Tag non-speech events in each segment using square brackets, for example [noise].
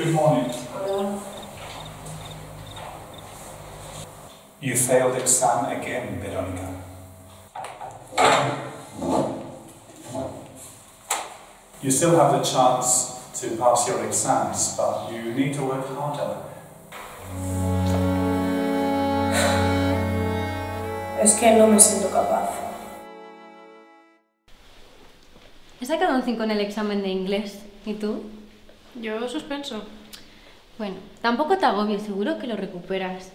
Good morning. You failed the exam again, Veronica. You still have the chance to pass your exams, but you need to work harder. Es que no me siento capaz. He sacado un 5 en el examen de inglés. ¿Y tú? Yo suspenso. Bueno, tampoco te agobies, seguro que lo recuperas.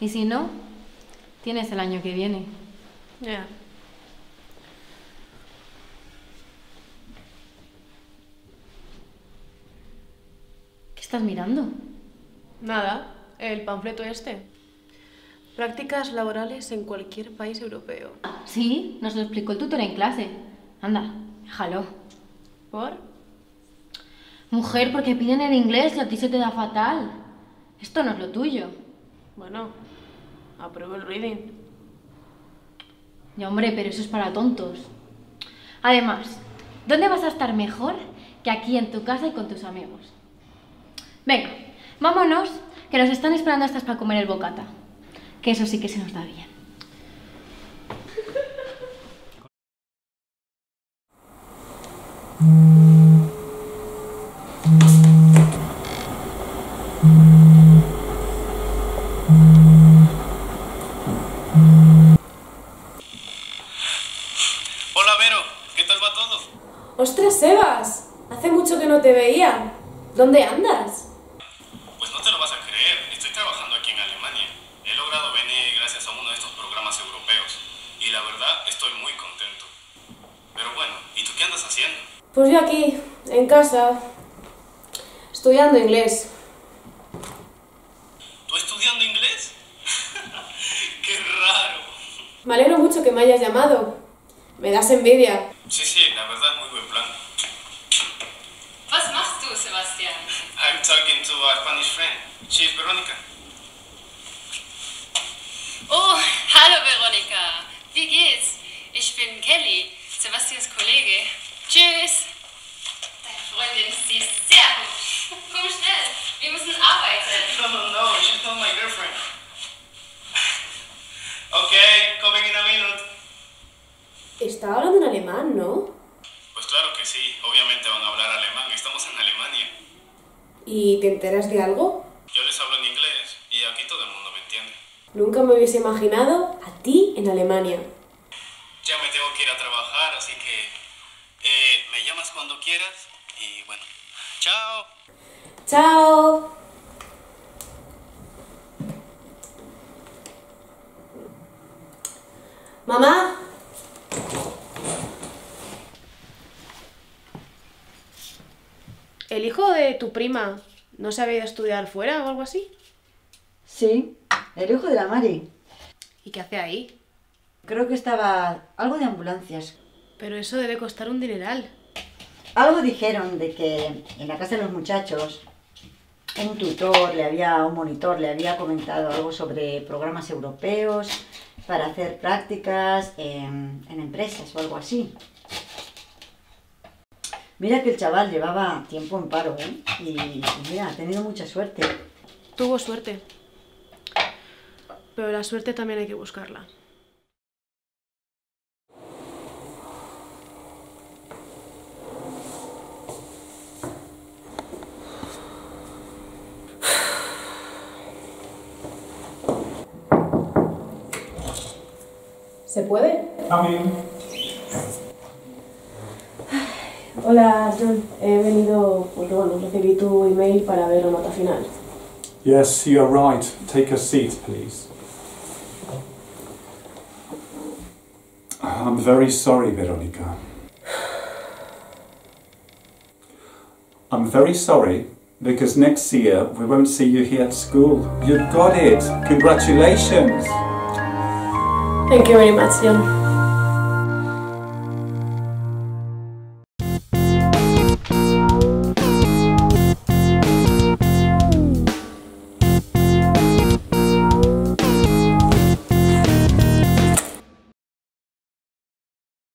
Y si no, tienes el año que viene. Ya. ¿Qué estás mirando? Nada, el panfleto este. Prácticas laborales en cualquier país europeo. Sí, nos lo explicó el tutor en clase. Anda, déjalo. ¿Por? Mujer, porque piden el inglés y a ti se te da fatal. Esto no es lo tuyo. Bueno, apruebo el reading. Ya, hombre, pero eso es para tontos. Además, ¿dónde vas a estar mejor que aquí en tu casa y con tus amigos? Venga, vámonos, que nos están esperando estas para comer el bocata. Que eso sí que se nos da bien. Hola [laughs] te veía. ¿Dónde andas? Pues no te lo vas a creer, estoy trabajando aquí en Alemania. He logrado venir gracias a uno de estos programas europeos y la verdad estoy muy contento. Pero bueno, ¿y tú qué andas haciendo? Pues yo aquí, en casa, estudiando inglés. ¿Tú estudiando inglés? [laughs] ¡Qué raro! Me alegro mucho que me hayas llamado. Me das envidia. Sí, sí, la verdad Sebastian? I'm talking to a Spanish friend. She's Veronica. Oh, hallo Veronika. Wie geht's? Ich bin Kelly, Sebastians Kollege. Tschüss. Deine Freundin, sie ist sehr gut. Komm schnell, wir müssen arbeiten. [laughs] No, no, no, she's not my girlfriend. Okay, coming in a minute. Estaba hablando en alemán, ¿no? ¿Y te enteras de algo? Yo les hablo en inglés y aquí todo el mundo me entiende. Nunca me hubiese imaginado a ti en Alemania. Ya me tengo que ir a trabajar, así que eh, me llamas cuando quieras y bueno, chao. ¡Chao! Mamá, ¿El hijo de tu prima no se había ido a estudiar fuera o algo así? Sí, el hijo de la Mari. ¿Y qué hace ahí? Creo que estaba algo de ambulancias. Pero eso debe costar un dineral. Algo dijeron de que en la casa de los muchachos un tutor, le había, un monitor le había comentado algo sobre programas europeos para hacer prácticas en, en empresas o algo así. Mira que el chaval llevaba tiempo en paro, ¿eh? Y, y mira, ha tenido mucha suerte. Tuvo suerte. Pero la suerte también hay que buscarla. ¿se puede? In. Hola, John. He venido porque, bueno, recibí tu email para ver la nota final. Yes, you are right. Take a seat, please. I'm very sorry, Veronica. I'm very sorry because next year we won't see you here at school. You've got it. Congratulations. Thank you very much, John.